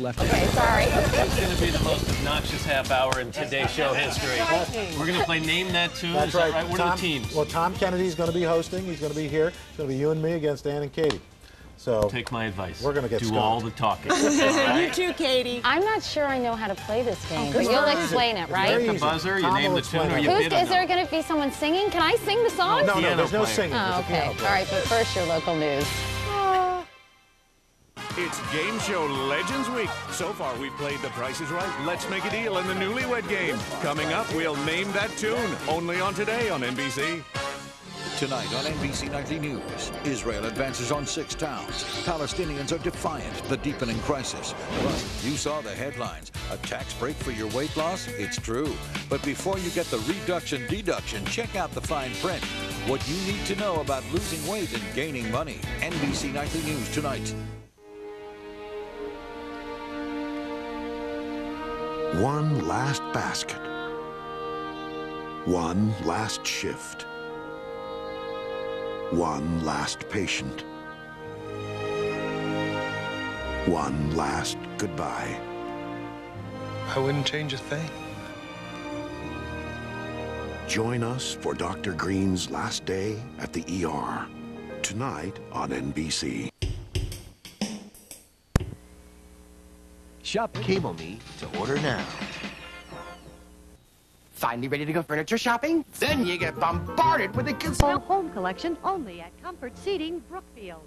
left. Okay, sorry. It's going to be the most obnoxious half hour in today's show history. We're going to play Name That Tune. That's Is that right. right? What Tom, are the teams? Well, Tom Kennedy's going to be hosting. He's going to be here. It's going to be you and me against Dan and Katie. So Take my advice. We're gonna get Do skunked. all the talking. You too, Katie. I'm not sure I know how to play this game, oh, but you'll very explain easy. it, right? very Hit the buzzer, you Tom name the tune, or you. Who's, bid is there going to be someone singing? Can I sing the song? No, no, piano there's no player. singing. Oh, okay. piano All player. right, but first, your local news. It's Game Show Legends Week. So far, we've played The Price is Right, Let's Make a Deal, and the Newlywed Game. Coming up, we'll name that tune. Only on today on NBC. Tonight on NBC Nightly News, Israel advances on six towns. Palestinians are defiant the deepening crisis. Plus, you saw the headlines. A tax break for your weight loss? It's true. But before you get the reduction deduction, check out the fine print. What you need to know about losing weight and gaining money. NBC Nightly News tonight. One last basket. One last shift. One last patient. One last goodbye. I wouldn't change a thing. Join us for Dr. Green's last day at the ER. Tonight on NBC. Shop Cable Me to order now. Finally ready to go furniture shopping? Then you get bombarded with the Full home collection only at Comfort Seating, Brookfield.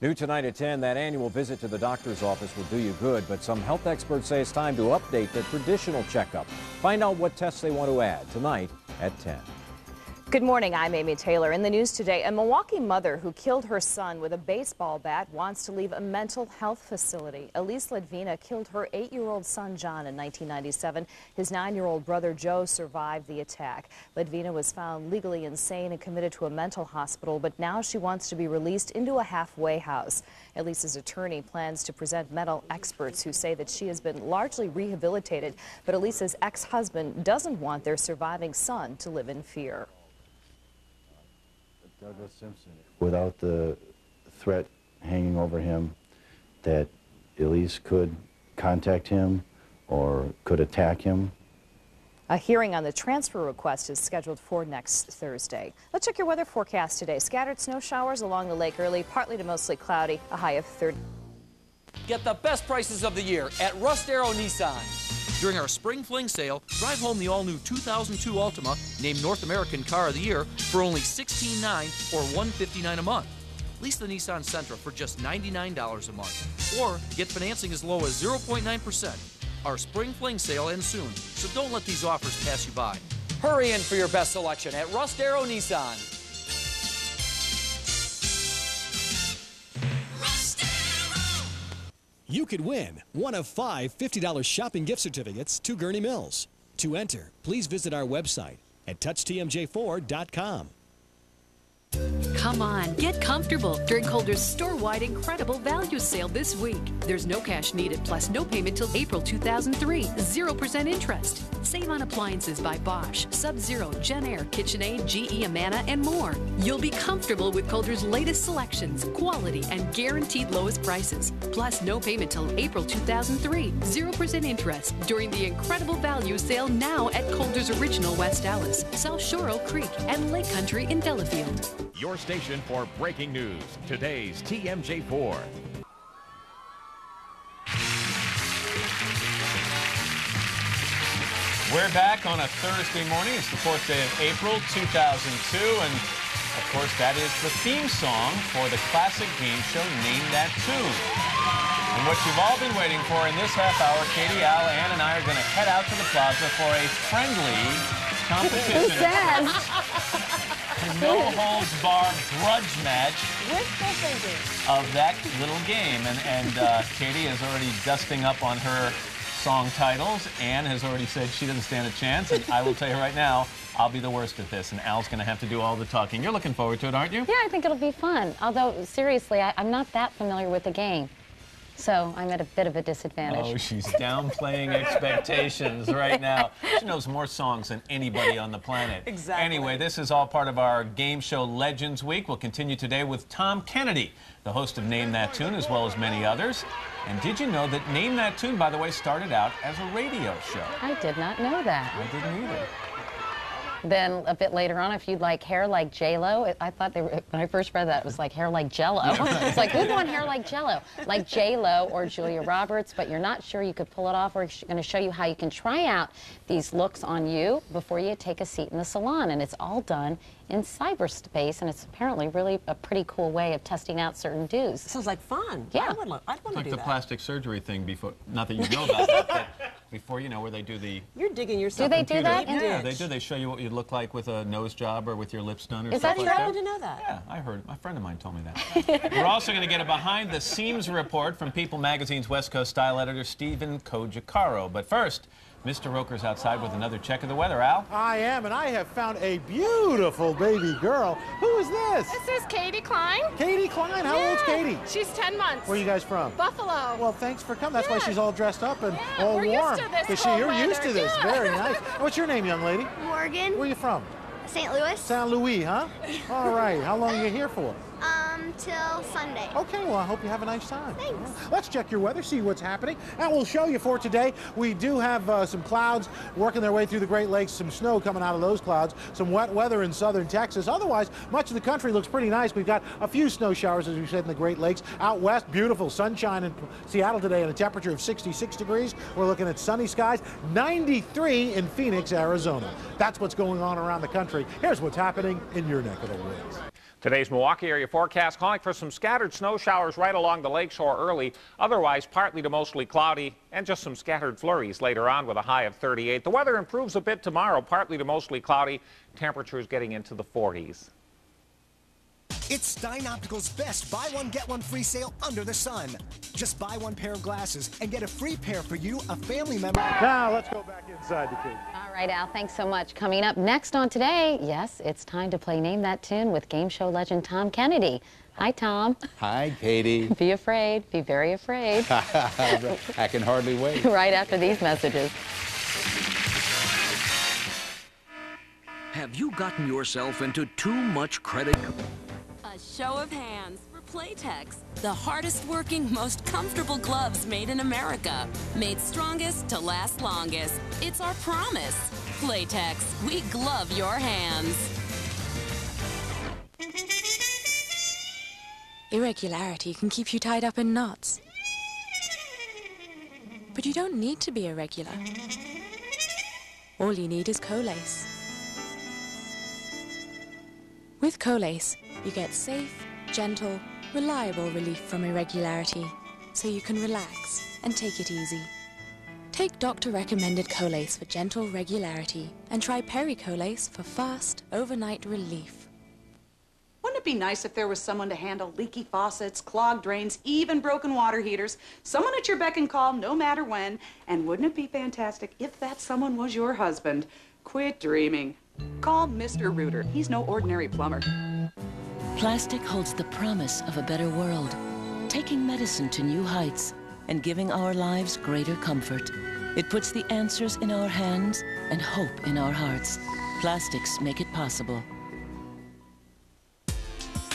New tonight at 10, that annual visit to the doctor's office will do you good, but some health experts say it's time to update the traditional checkup. Find out what tests they want to add tonight at 10. Good morning, I'm Amy Taylor. In the news today, a Milwaukee mother who killed her son with a baseball bat wants to leave a mental health facility. Elise Ledvina killed her eight-year-old son John in 1997. His nine-year-old brother Joe survived the attack. Ledvina was found legally insane and committed to a mental hospital, but now she wants to be released into a halfway house. Elise's attorney plans to present mental experts who say that she has been largely rehabilitated, but Elise's ex-husband doesn't want their surviving son to live in fear. Douglas Simpson. Without the threat hanging over him that Elise could contact him or could attack him. A hearing on the transfer request is scheduled for next Thursday. Let's check your weather forecast today. Scattered snow showers along the lake early, partly to mostly cloudy, a high of 30. Get the best prices of the year at Russ Darrow Nissan. During our spring fling sale, drive home the all-new 2002 Altima, named North American Car of the Year, for only $16.9 or 159 a month. Lease the Nissan Sentra for just $99 a month. Or get financing as low as 0.9%. Our spring fling sale ends soon, so don't let these offers pass you by. Hurry in for your best selection at Rust Nissan. You could win one of five $50 shopping gift certificates to Gurnee Mills. To enter, please visit our website at touchtmj4.com. Come on, get comfortable during Colder's store-wide incredible value sale this week. There's no cash needed, plus no payment till April 2003, 0% interest. Save on appliances by Bosch, Sub-Zero, Jenn-Air, KitchenAid, GE Amana, and more. You'll be comfortable with Colder's latest selections, quality, and guaranteed lowest prices. Plus no payment till April 2003, 0% interest during the incredible value sale now at Colder's Original West Allis, South Shore Oak Creek, and Lake Country in Delafield. Your station for breaking news. Today's TMJ4. We're back on a Thursday morning. It's the fourth day of April 2002, and of course, that is the theme song for the classic game show Name That Tune. And what you've all been waiting for in this half hour, Katie, Al, Ann, and I are going to head out to the plaza for a friendly competition. Who said? no holds barred grudge match of that little game. And, and uh, Katie is already dusting up on her song titles. Anne has already said she doesn't stand a chance. And I will tell you right now, I'll be the worst at this. And Al's going to have to do all the talking. You're looking forward to it, aren't you? Yeah, I think it'll be fun. Although, seriously, I, I'm not that familiar with the game. So I'm at a bit of a disadvantage. Oh, she's downplaying expectations right now. She knows more songs than anybody on the planet. Exactly. Anyway, this is all part of our game show Legends Week. We'll continue today with Tom Kennedy, the host of Name That Tune, as well as many others. And did you know that Name That Tune, by the way, started out as a radio show? I did not know that. I didn't either. Then a bit later on, if you'd like hair like J Lo, I thought they were, when I first read that it was like hair like Jello. it's like who'd want hair like Jello, like J Lo or Julia Roberts, but you're not sure you could pull it off. We're going to show you how you can try out these looks on you before you take a seat in the salon, and it's all done in cyberspace, and it's apparently really a pretty cool way of testing out certain do's. Sounds like fun. Yeah. I would, lo- I'd want to Like do the plastic surgery thing before, not that you know about that, but before, you know, where they do the You're digging yourself. Do they a do deep that? Yeah, they do. They show you what you'd look like with a nose job or with your lips done or Is stuff that like true? I that. didn't know that. Yeah, I heard. A friend of mine told me that. We're also going to get a behind the seams report from People Magazine's West Coast style editor Steven Cojocaru. But first, Mr. Roker's outside with another check of the weather. Al? I am, and I have found a beautiful baby girl. Who is this? This is Katie Klein. Katie Klein. How old's Yeah, Katie? She's 10 months. Where are you guys from? Buffalo. Well, thanks for coming. That's why she's all dressed up and all we're used warm. to this 'Cause she, you're used to this. yeah. Very nice. What's your name, young lady? Morgan. Where are you from? St. Louis. St. Louis, huh? All right. How long are you here for? Um, till Sunday. Okay, well, I hope you have a nice time. Thanks. Let's check your weather, see what's happening, and we'll show you for today. We do have uh, some clouds working their way through the Great Lakes, some snow coming out of those clouds, some wet weather in southern Texas. Otherwise, much of the country looks pretty nice. We've got a few snow showers, as we said, in the Great Lakes. Out west, beautiful sunshine in Seattle today and a temperature of 66 degrees. We're looking at sunny skies, 93 in Phoenix, Arizona. That's what's going on around the country. Here's what's happening in your neck of the woods. Today's Milwaukee area forecast calling for some scattered snow showers right along the lakeshore early. Otherwise, partly to mostly cloudy and just some scattered flurries later on with a high of 38. The weather improves a bit tomorrow, partly to mostly cloudy. Temperatures getting into the 40s. It's Stein Optical's best buy one, get one free sale under the sun. Just buy one pair of glasses and get a free pair for you, a family member. Now, let's go back inside the cave. All right, Al, thanks so much. Coming up next on Today, yes, it's time to play Name That Tune with game show legend Tom Kennedy. Hi, Tom. Hi, Katie. Be afraid. Be very afraid. I can hardly wait. right after these messages. Have you gotten yourself into too much credit? Show of hands for Playtex, the hardest working, most comfortable gloves made in America. Made strongest to last longest. It's our promise. Playtex, we glove your hands. Irregularity can keep you tied up in knots. But you don't need to be irregular. All you need is Colace. With Colace, you get safe, gentle, reliable relief from irregularity, so you can relax and take it easy. Take doctor-recommended Colace for gentle regularity, and try Pericolace for fast, overnight relief. Wouldn't it be nice if there was someone to handle leaky faucets, clogged drains, even broken water heaters? Someone at your beck and call no matter when. And wouldn't it be fantastic if that someone was your husband? Quit dreaming. Call Mr. Rooter. He's no ordinary plumber. Plastic holds the promise of a better world, taking medicine to new heights and giving our lives greater comfort. It puts the answers in our hands and hope in our hearts. Plastics make it possible.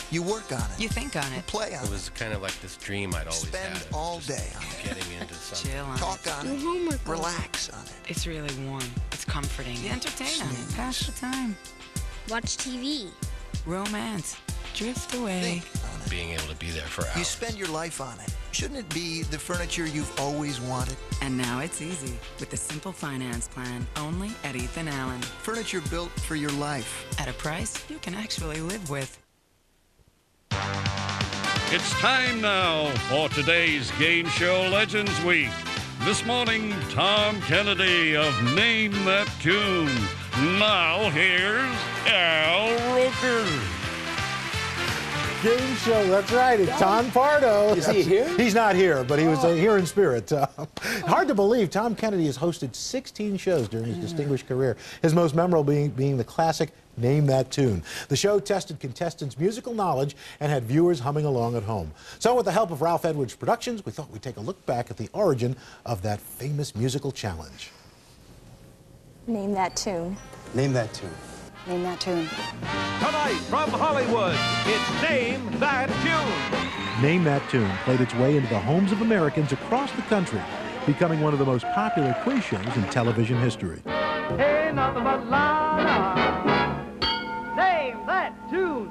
You work on it. You think on You it. play on It it. was kind of like this dream I'd always Spend had. all day on it. Getting into something. Chill on Talk on oh, it. Oh Relax on it. It's really warm. It's comforting. entertain on it. Pass the time. Watch TV. Romance. Drift away. Being able to be there for hours. You spend your life on it. Shouldn't it be the furniture you've always wanted? And now it's easy with the simple finance plan only at Ethan Allen. Furniture built for your life. At a price you can actually live with. It's time now for today's Game Show Legends Week. This morning, Tom Kennedy of Name That Tune. Now here's Al Roker. Game show. That's right. It's Don Pardo. Is he here? He's not here, but he was uh, here in spirit. Uh, hard to believe Tom Kennedy has hosted 16 shows during his distinguished career. His most memorable being, being the classic Name That Tune. The show tested contestants' musical knowledge and had viewers humming along at home. So, with the help of Ralph Edwards Productions, we thought we'd take a look back at the origin of that famous musical challenge. Name that tune. Name that tune. Name that tune. Tonight from Hollywood, it's Name That Tune. Name That Tune played its way into the homes of Americans across the country, becoming one of the most popular quiz shows in television history. Hey, nothing but la la. Name that tune.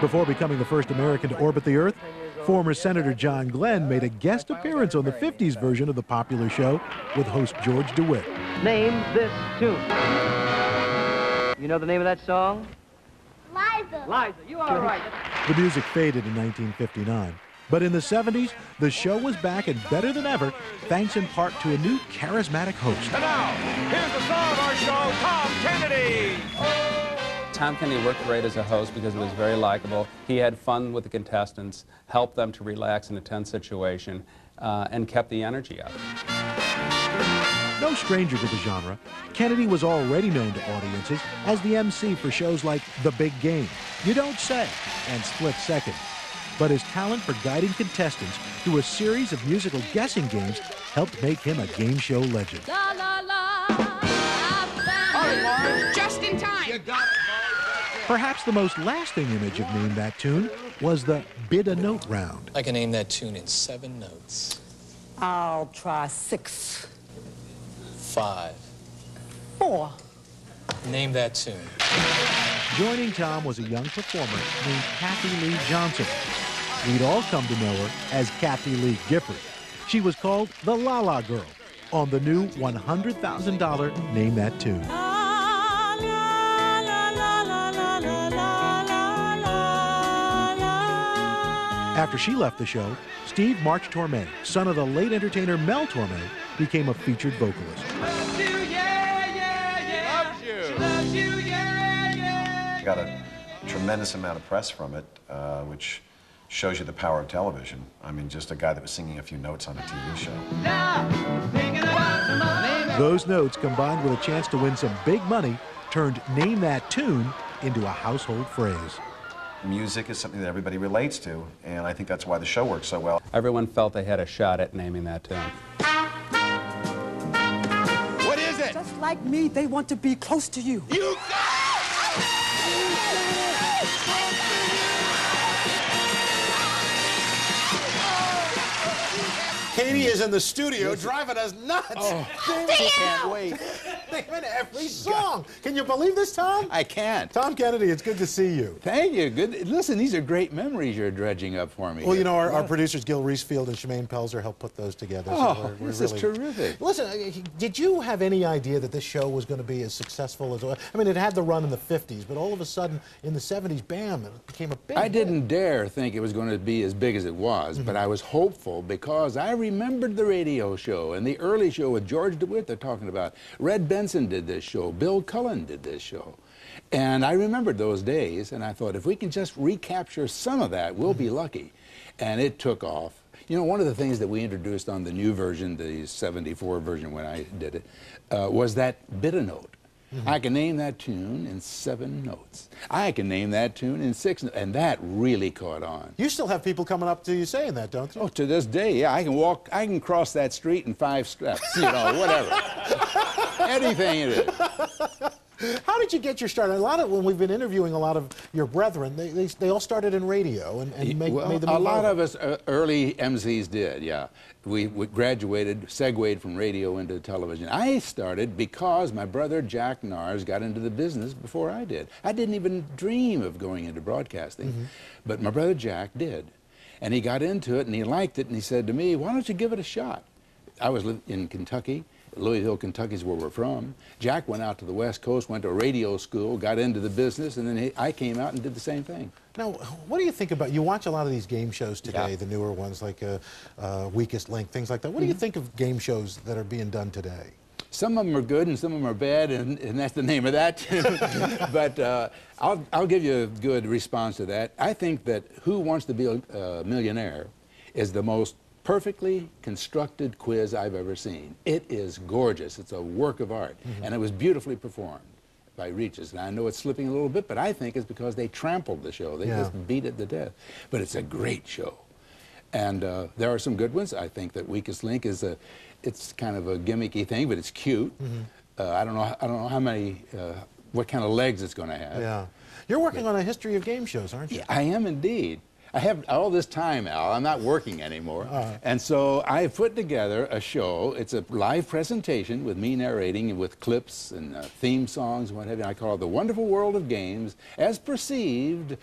Before becoming the first American to orbit the Earth, former Senator John Glenn made a guest appearance on the 50s version of the popular show with host George DeWitt. Name this tune. You know the name of that song? Liza. Liza, you are right. The music faded in 1959. But in the 70s, the show was back and better than ever, thanks in part to a new charismatic host. And now, here's the star of our show, Tom Kennedy. Tom Kennedy worked great as a host because he was very likable. He had fun with the contestants, helped them to relax in a tense situation, uh, and kept the energy up. No stranger to the genre, Kennedy was already known to audiences as the MC for shows like The Big Game, You Don't Say, and Split Second. But his talent for guiding contestants through a series of musical guessing games helped make him a game show legend. La la la. Just in time. Perhaps the most lasting image of Name That Tune was the Bid a Note round. I can name that tune in seven notes. I'll try six. Five. Four. Name that tune. Joining Tom was a young performer named Kathie Lee Johnson. We'd all come to know her as Kathie Lee Gifford. She was called the La La Girl on the new $100,000 Name That Tune. Ah. After she left the show, Steve March Torme, son of the late entertainer Mel Torme, became a featured vocalist. Got a tremendous amount of press from it, uh, which shows you the power of television. I mean, just a guy that was singing a few notes on a TV show. Those notes, combined with a chance to win some big money, turned Name That Tune into a household phrase. Music is something that everybody relates to, and I think that's why the show works so well. Everyone felt they had a shot at naming that tune. What is it? Just like me, they want to be close to you. You Katie is in the studio driving us nuts. Oh, they can't wait. They win every song. Can you believe this, Tom? I can't. Tom Kennedy, it's good to see you. Thank you. Good. Listen, these are great memories you're dredging up for me. Well, you know, our, our producers, Gil Reesfield and Shemaine Pelzer, helped put those together. so Oh, we're- we're this is terrific. Listen, uh, did you have any idea that this show was going to be as successful as... I mean, it had the run in the 50s, but all of a sudden, in the 70s, bam, it became a big I didn't dare think it was going to be as big as it was, but I was hopeful because I remembered the radio show and the early show with George DeWitt they're talking about. Red Benson did this show. Bill Cullen did this show. And I remembered those days, and I thought if we can just recapture some of that, we'll be lucky. And it took off. You know, one of the things that we introduced on the new version, the 74 version when I did it, uh, was that bit a note. Mm-hmm. I can name that tune in seven notes. I can name that tune in six, and that really caught on. You still have people coming up to you saying that, don't you? Oh, to this day, yeah, I can walk, I can cross that street in five steps, you know, whatever. Anything it is. How did you get your start? A lot of when we've been interviewing a lot of your brethren, they, they, they all started in radio and, and make, well, made the a lot over. of us uh, early MCs did, yeah. We, we graduated, segued from radio into television. I started because my brother Jack Narz got into the business before I did. I didn't even dream of going into broadcasting, Mm-hmm. but my brother Jack did. And he got into it and he liked it and he said to me, why don't you give it a shot? I was in Kentucky. Louisville, Kentucky is where we're from. Jack went out to the West Coast, went to a radio school, got into the business, and then he, I came out and did the same thing. Now, what do you think about? You watch a lot of these game shows today, Yeah. the newer ones like uh, uh, Weakest Link, things like that. What do you Mhm. think of game shows that are being done today? Some of them are good and some of them are bad, and, and that's the name of that but uh, I'll, I'll give you a good response to that. I think that Who Wants to Be a uh, Millionaire is the most perfectly constructed quiz I've ever seen. It is gorgeous. It's a work of art, Mm-hmm. and it was beautifully performed by Regis. And I know it's slipping a little bit, but I think it's because they trampled the show. They Yeah. just beat it to death. But it's a great show. And uh, there are some good ones. I think that Weakest Link is a, it's kind of a gimmicky thing, but it's cute. Mhm. Uh, I don't know. I don't know how many, uh, what kind of legs it's going to have. Yeah. You're working on a history of game shows, aren't you? Yeah, I am indeed. I have all this time, Al. I'm not working anymore. Uh-huh. And so I put together a show. It's a live presentation with me narrating and with clips and uh, theme songs and what have you. I call it The Wonderful World of Games as perceived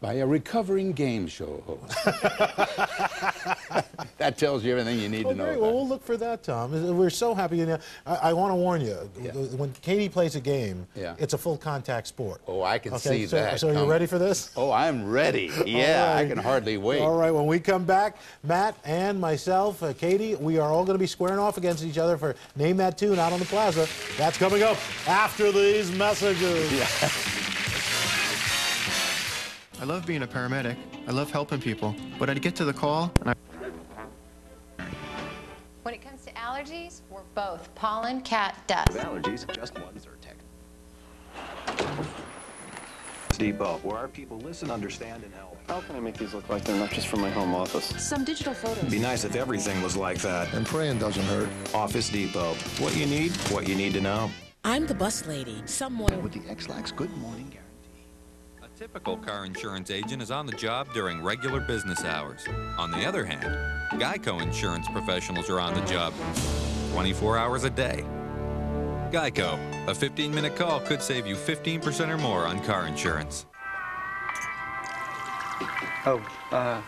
by a recovering game show host. that tells you everything you need to know. great. Well, we'll look for that, Tom. We're so happy. And I, I want to warn you, Yeah. when Katie plays a game, Yeah. it's a full contact sport. Oh, I can Okay, see so, that. So are you ready for this? Oh, I'm ready. Yeah, All I can hardly wait. All right, when we come back, Matt and myself, uh, Katie, we are all going to be squaring off against each other for Name That Tune out on the plaza. That's coming up after these messages. I love being a paramedic. I love helping people. But I'd get to the call, and I When it comes to allergies, we're both pollen, cat, dust. Allergies, just one Zyrtec. Depot, where our people listen, understand, and help. How can I make these look like they're not just from my home office? Some digital photos. Be nice if everything was like that. And praying doesn't hurt. Office Depot. What you need, what you need to know. I'm the bus lady. Someone With the Ex-Lax Good Morning Guarantee. A typical car insurance agent is on the job during regular business hours. On the other hand, Geico insurance professionals are on the job 24 hours a day. Geico, a 15 minute call could save you 15% or more on car insurance. Oh, uh,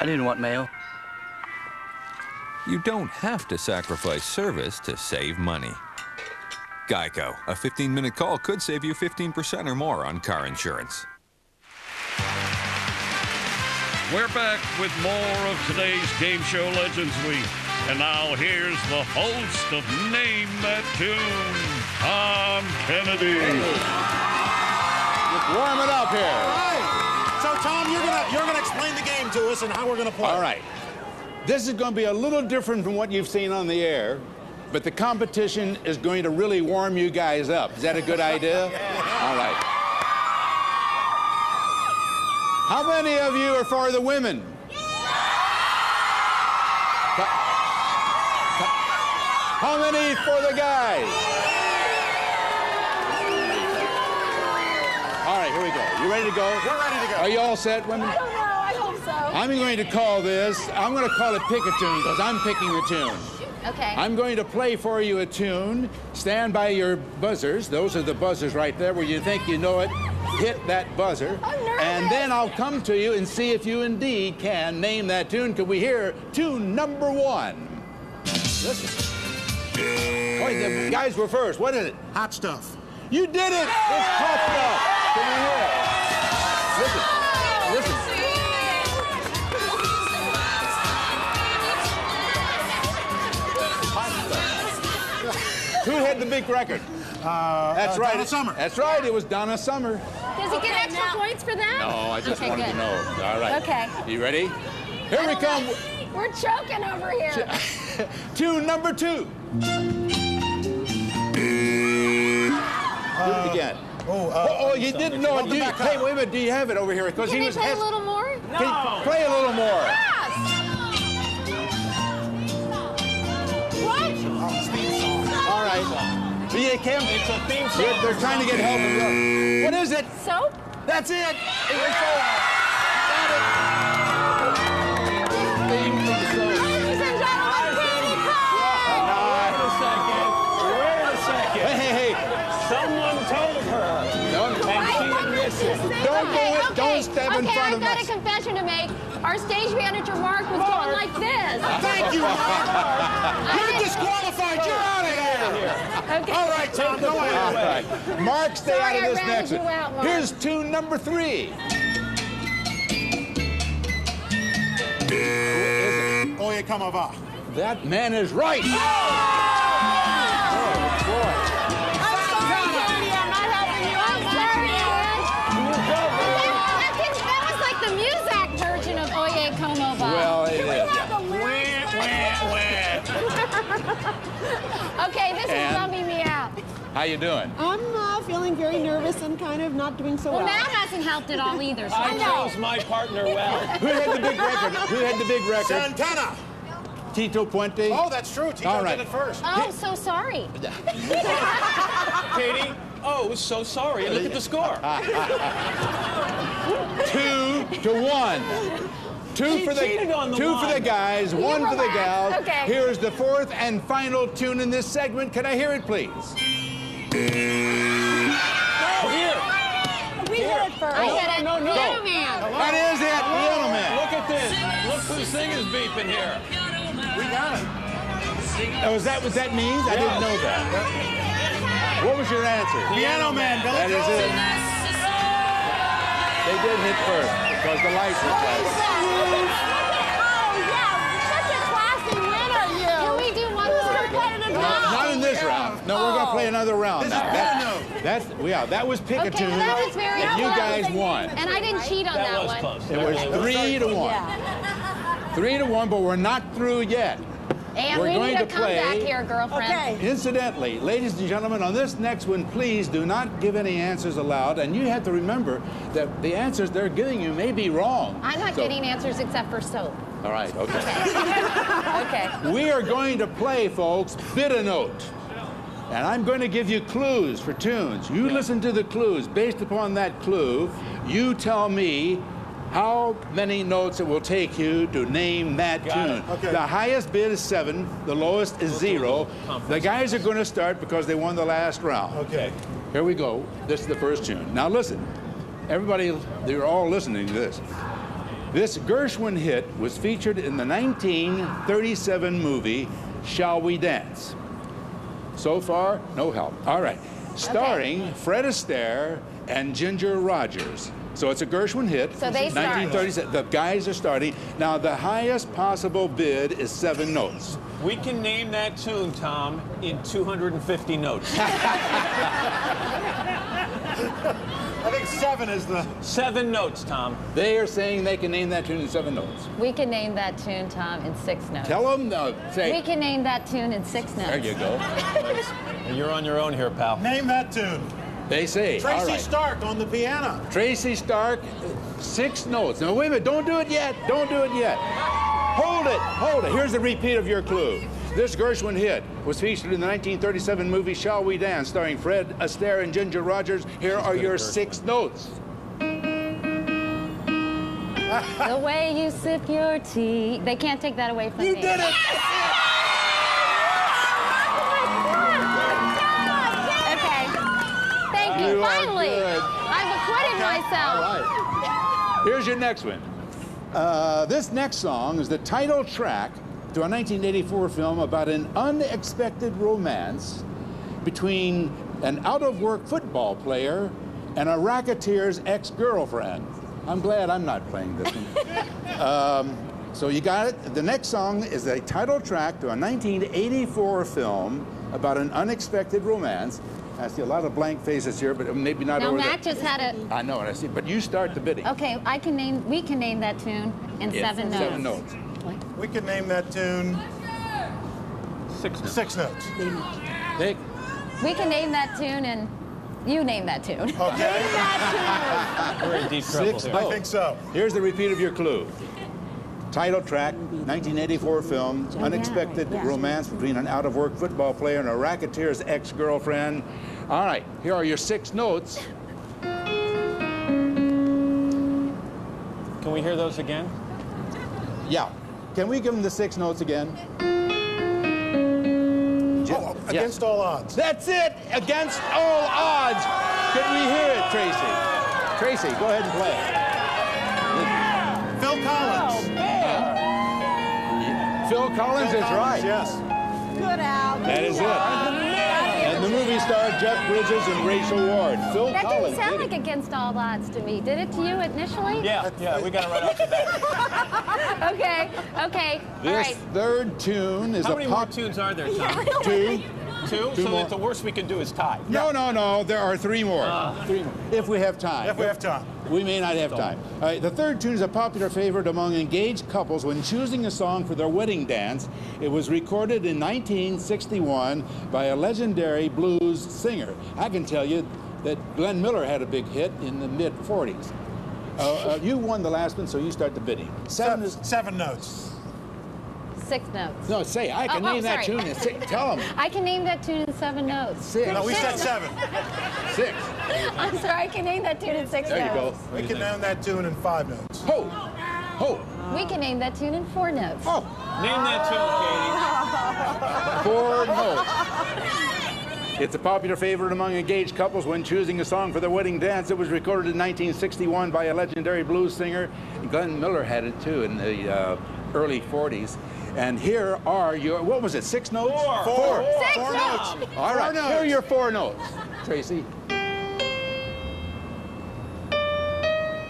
I didn't want mail. You don't have to sacrifice service to save money. Geico, a 15 minute call could save you 15% or more on car insurance. We're back with more of today's Game Show Legends Week. And now here's the host of Name That Tune, Tom Kennedy. Just Warm it up here. right. So, Tom, you're gonna you're gonna explain the game to us and how we're gonna play. All right. This is going to be a little different from what you've seen on the air, but the competition is going to really warm you guys up. Is that a good idea? All right. How many of you are for the women? How many for the guys? All right, here we go. You ready to go? We're ready to go. Are you all set, women? I don't know. I hope so. I'm going to call this, I'm going to call it Pick a Tune because I'm picking the tune. Okay. I'm going to play for you a tune. Stand by your buzzers. Those are the buzzers right there where you think you know it. Hit that buzzer. And then I'll come to you and see if you indeed can name that tune. Can we hear tune number one? Listen. Wait, the guys were first. What is it? Hot stuff. You did it! It's hot stuff. Can we hear it? Had the big record? Uh, That's uh, right. Donna Summer. That's right. It was Donna Summer. Does he get extra points for that? No, I just Okay, wanted good. to know. All right. Okay. You ready? Here we come. We're choking over here. Tune number two. Do it again. Oh, oh, oh, you didn't know it. Welcome you, hey, wait a minute. Do you have it over here? Because Can he we was play a little more? Can you play a little more. Yes. Right. But. It's a theme song. They're, they're trying to get help. What is it? Soap? That's it. It was so. Got it. Theme from the soap. Admits it. don't go in. okay, Don't step in okay, front I've of got us. a confession to make. Our stage manager, Mark, was going like this. Thank you, Mark. You're disqualified. You're out of here. Okay. All right, Tom, go All ahead. right. Mark, stay Sorry, out of this ratted next one. out, Here's tune number three. Oye, come va. That man is right. Oh! okay, this And- is bumming me out. How you doing? I'm uh, feeling very nervous and kind of not doing so Well, well. that hasn't helped at all either. So I know. chose my partner well. Who had the big record? Who had the big record? Santana. Tito Puente. Oh, that's true. Tito All right. did it first. Oh, so sorry. Katie, oh, so sorry. Look at the score. Two to one. Two She for the cheated on the two for the guys, You one for the gals. Okay. Here's the fourth and final tune in this segment. Can I hear it, please? Oh, here. We Here. heard it first. Oh, no, no, no. Piano Man. That is it, Piano Man. Look at this. Look whose thing is beeping here. We got it. Oh, is that what that means? I didn't know that. What was your answer? Piano Man, Billy That is it. They did hit first because the lights were flashing. Oh, Can we do one more competitive No, not in this round. No, we're going to play oh. another round This now. is That- that's yeah. That was pick Okay, tune, well, that was very and you close. guys won. And I didn't cheat on that, That was one. close. It was three to one. Three to one, but we're not through yet. And We're we going need a to play- comeback here, girlfriend. Okay. Incidentally, ladies and gentlemen, on this next one, please do not give any answers aloud. And you have to remember that the answers they're giving you may be wrong. I'm not So- getting answers except for soap. All right, okay. Okay. we are going to play, folks, bid a note. And I'm going to give you clues for tunes. You listen to the clues. Based upon that clue, you tell me how many notes it will take you to name that Got tune. Okay. The highest bid is seven, the lowest is zero. The guys are going to start because they won the last round. Okay. Here we go. This is the first tune. Now listen, everybody, they're all listening to this. This Gershwin hit was featured in the 1937 movie Shall We Dance? So far, no help. All right. Starring Fred Astaire and Ginger Rogers. So it's a Gershwin hit. So they start. 1937. The guys are starting. Now, the highest possible bid is seven notes. We can name that tune, Tom, in 250 notes. I think seven is the. Seven notes, Tom. They are saying they can name that tune in seven notes. We can name that tune, Tom, in six notes. Tell them, no, say, We can name that tune in six notes. there you go. You're on your own here, pal. Name that tune. They say, all Tracy right. Stark on the piano. Tracy Stark, six notes. Now, wait a minute, don't do it yet. Don't do it yet. Hold it, hold it. Here's the repeat of your clue. This Gershwin hit was featured in the 1937 movie Shall We Dance, starring Fred Astaire and Ginger Rogers. Here are your six notes. The way you sip your tea. They can't take that away from You me. did it! Finally, good. I've acquitted myself. All right. Here's your next one. Uh, this next song is the title track to a 1984 film about an unexpected romance between an out-of-work football player and a racketeer's ex-girlfriend. I'm glad I'm not playing this one. um, so you got it. The next song is a title track to a 1984 film about an unexpected romance. I see a lot of blank faces here, but maybe not Now, over Matt there. just had a. I know what I see, but you start the bidding. Okay, I can name. We can name that tune in Yeah, seven notes. Seven notes. We can name that tune. Six notes. Six notes. Take. We can name that tune and you name that tune. Okay. We're in deep trouble Six here. I think so. Here's the repeat of your clue. Title track, 1984 film, unexpected yeah. romance between an out-of-work football player and a racketeer's ex-girlfriend. All right, here are your six notes. Can we hear those again? Yeah. Can we give them the six notes again? Oh, against all odds. That's it! Against all odds! Can we hear it, Tracy? Tracy, go ahead and play it. Phil Collins Phil is Collins, right. Yes. Good, Al. That is it. And the movie star Jeff Bridges and Rachel Ward. Phil That Collins. didn't sound did like it. against all odds to me. Did it to you initially? Yeah, yeah, we got it right off the bat. Okay, okay. All This right. third tune is How a many more pop. tunes are there, Tom? Two. Two? Two so more. that the worst we can do is tie. No, no, no. There are three more. Uh, three more. If we have time. If we have time. We may not have time. All right, the third tune is a popular favorite among engaged couples when choosing a song for their wedding dance. It was recorded in 1961 by a legendary blues singer. I can tell you that Glenn Miller had a big hit in the mid 40s. Uh, uh, you won the last one, so you start the bidding. Seven, seven notes. Six notes. No, say I can Oh, oh, name that tune. In six, tell them. I can name that tune in seven notes. Six. No, we said seven. Six. I'm sorry, I can name that tune in six There you go. We can name that tune in five notes. Ho! Ho! We can name that tune in four notes. Oh. Name that tune, Four notes. It's a popular favorite among engaged couples when choosing a song for their wedding dance. It was recorded in 1961 by a legendary blues singer. Glenn Miller had it too in the uh, early 40s. And here are your, what was it, six notes? Four. Four. Six Four notes. notes. All right, Four here are your four notes. Tracy.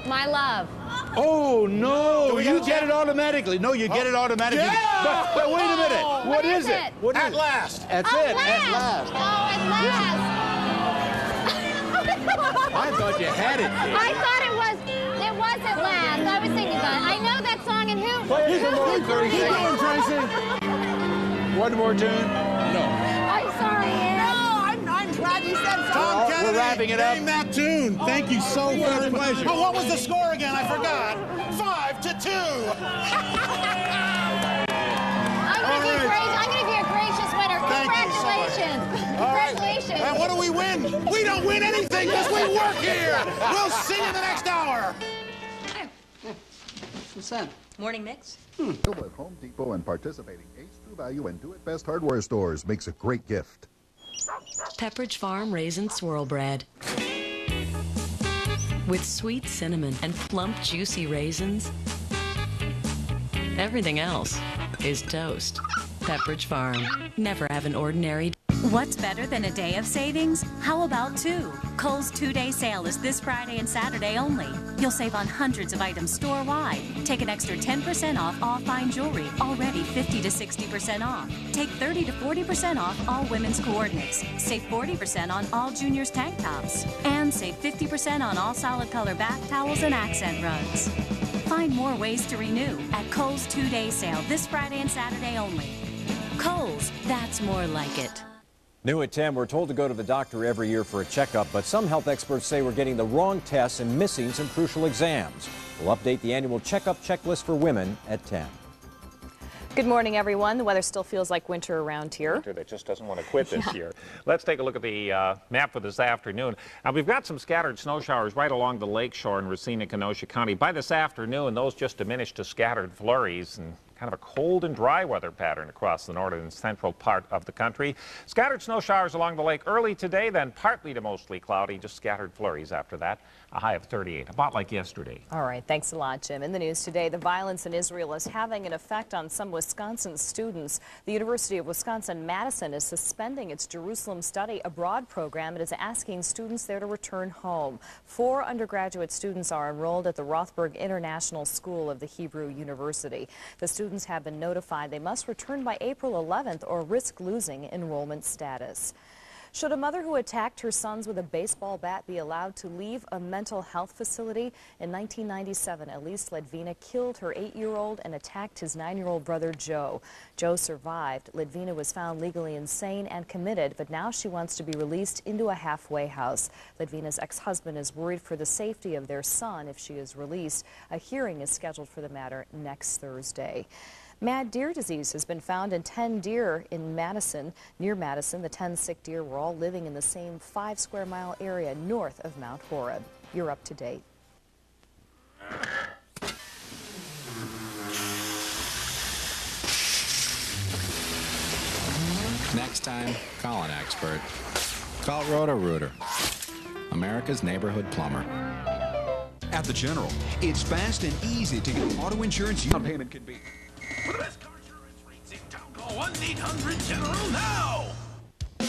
My love. Oh, no, Do we you get a get check? it automatically. No, you get it oh, automatically. Yeah! But, but wait a minute. What what is is, it? it? What At is it? last. That's Oh, it, last. at last. Oh, at last. I thought you had it. Katie. I thought it was. It was at last. I was thinking that. I know song and who? Play some more, 30 Keep going, seconds. Tracy. One more tune? No. I'm sorry, Ann. No, I'm, I'm glad you said something. Tom Well, Kennedy, we're wrapping it up. Name that tune. Thank you so oh, very much. pleasure. Oh, what was the score again? I forgot. Five to two. I'm gonna be All right. I'm gonna be a gracious winner. Thank you so much. Congratulations. All right. Congratulations. And what do we win? We don't win anything because we work here. We'll see you in the next hour. What's that? Morning mix? Available at Home Depot and participating Ace True Value and Do It Best hardware stores makes a great gift. Pepperidge Farm Raisin Swirl Bread. With sweet cinnamon and plump, juicy raisins. Everything else is toast. Pepperidge Farm. Never have an ordinary What's better than a day of savings? How about two? Kohl's two-day sale is this Friday and Saturday only. You'll save on hundreds of items store-wide. Take an extra 10% off all fine jewelry, already 50 to 60% off. Take 30 to 40% off all women's coordinates. Save 40% on all juniors tank tops. And save 50% on all solid color bath towels and accent rugs. Find more ways to renew at Kohl's two-day sale this Friday and Saturday only. Kohl's, that's more like it. New at 10, we're told to go to the doctor every year for a checkup, but some health experts say we're getting the wrong tests and missing some crucial exams. We'll update the annual checkup checklist for women at 10. Good morning, everyone. The weather still feels like winter around here. Winter that just doesn't want to quit this year. Let's take a look at the uh, map for this afternoon. Now, we've got some scattered snow showers right along the lakeshore in Racine and Kenosha County. By this afternoon, those just diminished to scattered flurries and kind of a cold and dry weather pattern across the northern and central part of the country. Scattered snow showers along the lake early today, then partly to mostly cloudy, just scattered flurries after that. A high of 38, about like yesterday. All right, thanks a lot, Jim. In the news today, the violence in Israel is having an effect on some Wisconsin students. The University of Wisconsin-Madison is suspending its Jerusalem Study Abroad program and is asking students there to return home. Four undergraduate students are enrolled at the Rothberg International School of the Hebrew University. The students have been notified they must return by April 11th or risk losing enrollment status. Should a mother who attacked her sons with a baseball bat be allowed to leave a mental health facility? In 1997, Elise Ledvina killed her eight-year-old and attacked his nine-year-old brother Joe. Joe survived. Ledvina was found legally insane and committed, but now she wants to be released into a halfway house. Ledvina's ex-husband is worried for the safety of their son if she is released. A hearing is scheduled for the matter next Thursday. Mad deer disease has been found in 10 deer in Madison. Near Madison, the 10 sick deer were all living in the same five square mile area north of Mount Horeb. You're up to date. Next time, call an expert. Call Roto-Rooter, America's neighborhood plumber. At the General, it's fast and easy to get auto insurance. Your payment can be. 1-800 General now!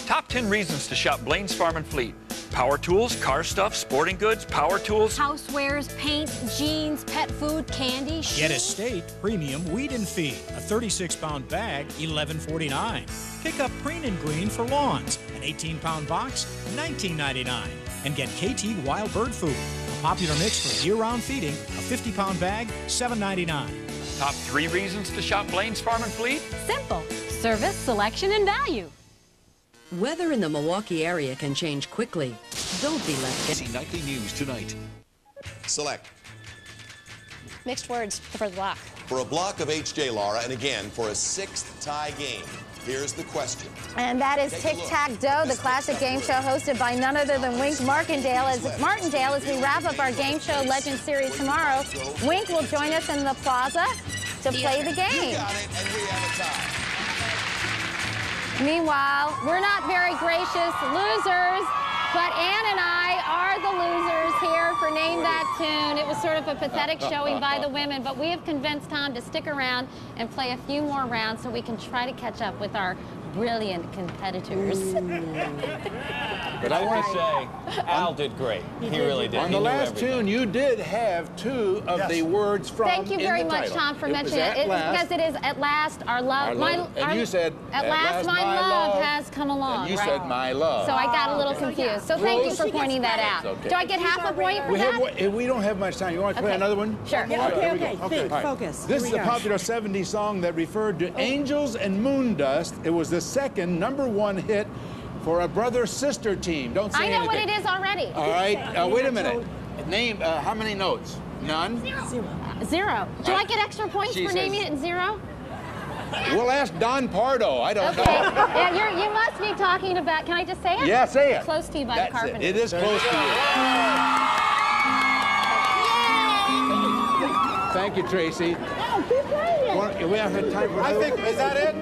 Top 10 reasons to shop Blain's Farm and Fleet. Power tools, car stuff, sporting goods, power tools, housewares, paint, jeans, pet food, candy. Get Estate Premium Weed and Feed, a 36-pound bag, $11.49. Pick up Preen and Green for lawns, an 18-pound box, $19.99. And get Kaytee Wild Bird Food, a popular mix for year-round feeding, a 50-pound bag, $7.99. Top three reasons to shop Blain's Farm and Fleet? Simple. Service, selection, and value. Weather in the Milwaukee area can change quickly. Don't be left. See nightly news tonight. Select Mixed words for the block. for a block of HJ Lara, and again for a sixth tie game. Here's the question. And that is Tic Tac Dough, the classic game show hosted by none other than Wink Martindale. As Martindale, as we wrap up our game show Legend Series tomorrow, Wink will join us in the plaza to play the game. You got it, and we have a tie. Meanwhile, we're not very gracious losers, but Ann and I are the losers here for Name That Tune. It was sort of a pathetic showing by the women, but we have convinced Tom to stick around and play a few more rounds so we can try to catch up with our brilliant competitors. But I want to say, Al did great. He, really did. On the knew last everything. tune, you did have two of Yes. the words from Thank you very much, title. Tom, for It mentioning it. It- last. because it is at last our love. Our my, love. And our- you said, at, "At last, last, my, my love, love." has come along. And you right? said, "My love." So I got a little confused. So thank you for pointing that out. Okay. Do I get half a point for We, that? have, we don't have much time. You want to play another one? Sure. All right, Okay, okay, go. think, All right. focus. This is a popular 70s song that referred to angels and moon dust. It was the second number one hit for a brother-sister team. Don't say I know anything. what it is already. All right. Uh, wait a minute. Name uh, how many notes? None. Zero. Zero. Do Right. I get extra points She for says- naming it zero? We'll ask Don Pardo. I don't Okay. know. yeah, you're, you must be talking about. Can I just say it? Yeah, say it. Close to you by That's the it. It is close to you. Thank you, Tracy. One- We have had time for I think, is that it?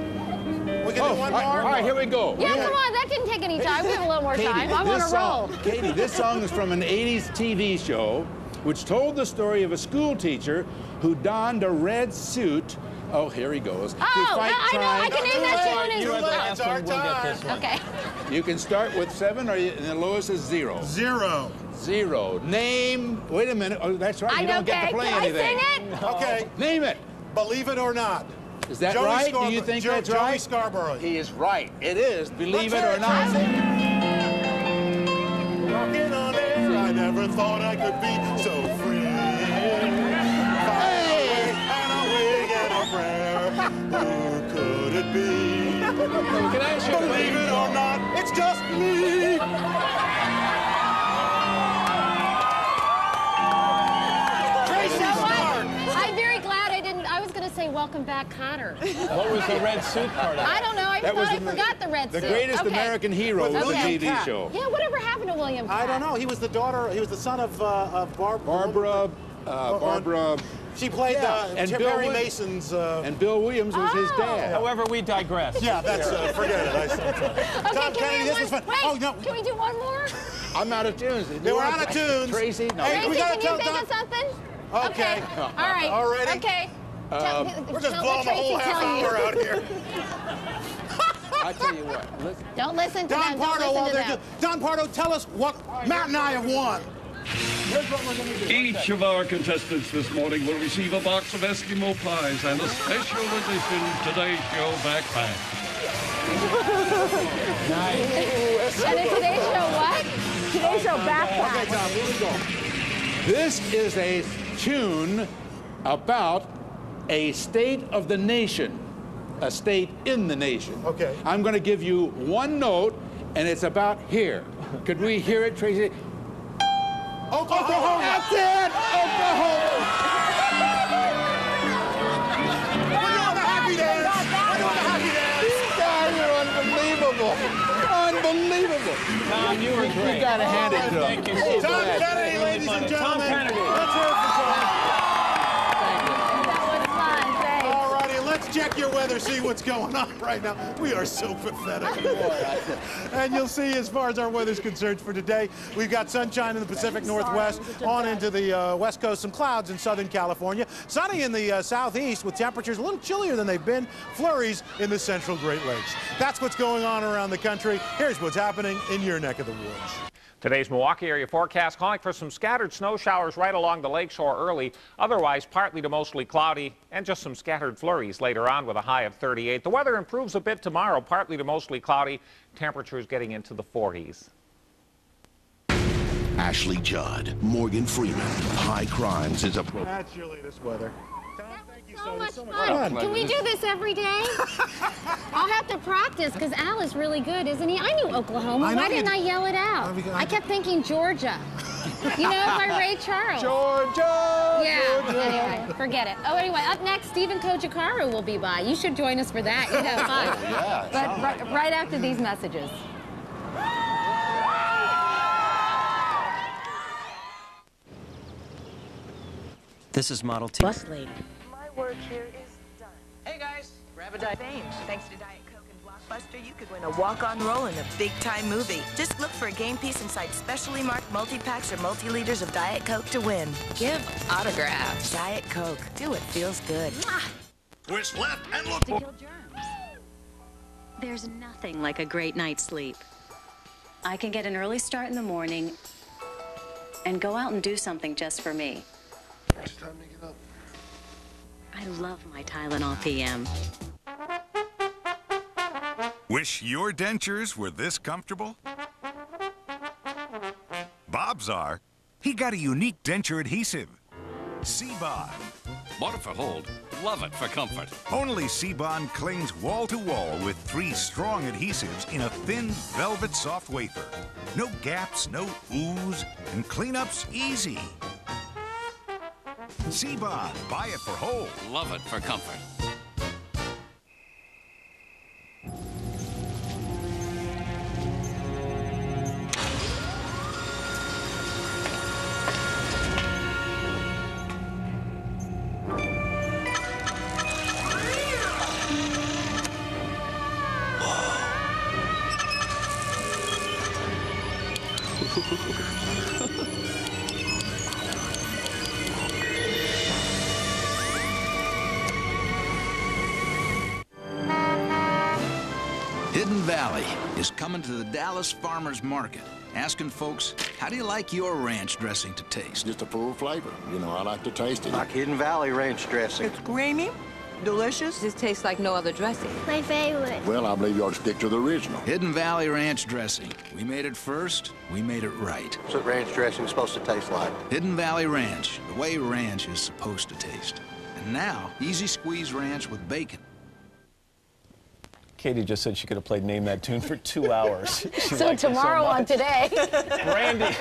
We can Oh, do one all right, more? all right, here we go. Yeah, You- come on. That didn't take any time. We have a little more Katie, time. I'm on a roll. song, Katie, this song is from an 80s TV show which told the story of a school teacher who donned a red suit. Oh, here he goes. Oh, to fight I know. I crime. can name that tune. You in- have the last. We'll get this one. Okay. You can start with seven, or you, and the lowest is zero. Zero. Zero. Name. Wait a minute. Oh, that's right. I you know, don't get to play Can I anything. sing it? Okay. Name it. Believe it or not. Is that Joey right? Do you think Jo- that's Joey right? Scarbury. He is right. It is. Believe Let's it or not. Walking on air, I never thought I could be so free. Hey! And a wig and a prayer. Who could it be? Can I ask you Believe it or not, it's just me. Welcome back, Kotter. What was the red suit part of I don't know. I That thought I the- forgot the red The suit. The greatest okay. American hero was a Okay. TV show. Yeah, whatever happened to William? I don't know. He was the daughter. He was the son of uh, of Barb, Barbara, uh, Barbara, She played Yeah, uh, and Tim Bill Perry Wi- Mason's. Uh, and Bill Williams was his Oh. dad. However, we digress. yeah, that's uh, forget it. I said, Okay, Tom can Kennedy, this have was fun. Wait, Oh, no. Can we do one more? I'm out of tunes. They were out of tunes. Tracy, no. Hey, Tracy, we gotta can you tell think Don- of something? Okay. All right. Already? Okay. Um, We're just tell- blowing the whole Tracy half tell you. hour out here. I tell you what. Listen. Don't listen to Don them. Don't Pardo, listen to them. do- Don Pardo, tell us what Matt and I have won. Here's what we're going to do. Each of our contestants this morning will receive a box of Eskimo pies and a special edition Today Show backpack. Nice. And in today's show, what? Today's show backpack. Okay, backpack. Tom, here we go. This is a tune about a state of the nation, a state in the nation. Okay. I'm going to give you one note, and it's about here. Could we hear it, Tracy? Oklahoma. That's it! Oklahoma! We're happy dance. We're happy dance. You guys are unbelievable. Unbelievable. Tom, you were great. You got to hand it to him. Thank you Hey, so Tom. Kennedy, ladies and Tom gentlemen. Kennedy. Check your weather, see what's going on right now. We are so pathetic. and you'll see, as far as our weather's concerned for today, we've got sunshine in the Pacific Northwest, on into the uh, West Coast, some clouds in Southern California, sunny in the uh, Southeast with temperatures a little chillier than they've been, flurries in the Central Great Lakes. That's what's going on around the country. Here's what's happening in your neck of the woods. Today's Milwaukee area forecast calling for some scattered snow showers right along the lakeshore early. Otherwise, partly to mostly cloudy and just some scattered flurries later on with a high of 38. The weather improves a bit tomorrow, partly to mostly cloudy. Temperatures getting into the 40s. Ashley Judd, Morgan Freeman. High Crimes is a pro. That's your latest weather. So much fun. Can we do this every day? I'll have to practice because Al is really good, isn't he? I knew Oklahoma. I Why didn't I yell it out? I kept thinking Georgia. You know, by Ray Charles. Georgia! Yeah, Georgia. anyway, forget it. Oh, anyway, up next, Steven Cojocaru will be by. You should join us for that. You'd have fun. Yeah, But sounds right, right after these messages. This is Model T. Bus lady. My work here is done. Hey guys, grab a diet. Fame. Thanks to Diet Coke and Blockbuster, you could win a walk-on role in a big-time movie. Just look for a game piece inside specially marked multi-packs or multi-liters of Diet Coke to win. Give autographs. Diet Coke. Do what feels good. Twist left and look. To kill germs. There's nothing like a great night's sleep. I can get an early start in the morning and go out and do something just for me. It's time to get up. I love my Tylenol PM. Wish your dentures were this comfortable? Bob's are. He got a unique denture adhesive. Sea-Bond. Bought it for hold, love it for comfort. Only Sea-Bond clings wall to wall with three strong adhesives in a thin velvet soft wafer. No gaps, no ooze, and cleanup's easy. Sea-Bond, buy it for whole. Love it for comfort. Dallas Farmers Market, asking folks, how do you like your ranch dressing to taste? Just a full flavor. You know, I like to taste it. Like Hidden Valley ranch dressing. It's creamy, delicious. This tastes like no other dressing. My favorite. Well, I believe you ought to stick to the original. Hidden Valley ranch dressing. We made it first, we made it right. What's what ranch dressing is supposed to taste like? Hidden Valley Ranch, the way ranch is supposed to taste. And now, easy squeeze ranch with bacon. Katie just said she could have played Name That Tune for two hours. She So liked it tomorrow on. Today. Brandy,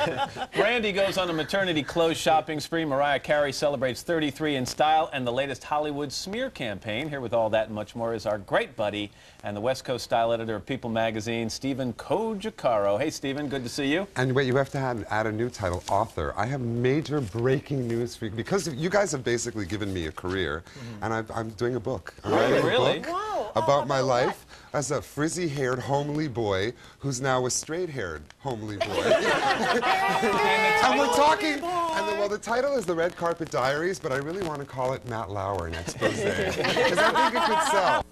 Brandy goes on a maternity clothes shopping spree. Mariah Carey celebrates 33 in style and the latest Hollywood smear campaign. Here with all that and much more is our great buddy and the West Coast style editor of People magazine, Steven Cojocaru. Hey, Steven, good to see you. And wait, you have to add, add a new title, author. I have major breaking news for you because you guys have basically given me a career, mm-hmm. and I've, I'm doing a book. I'm Oh, a really? book about my life as a frizzy-haired, homely boy who's now a straight-haired, homely boy. and we're talking. And the, well, the title is The Red Carpet Diaries, but I really want to call it Matt Lauer, an expose because I think it could sell.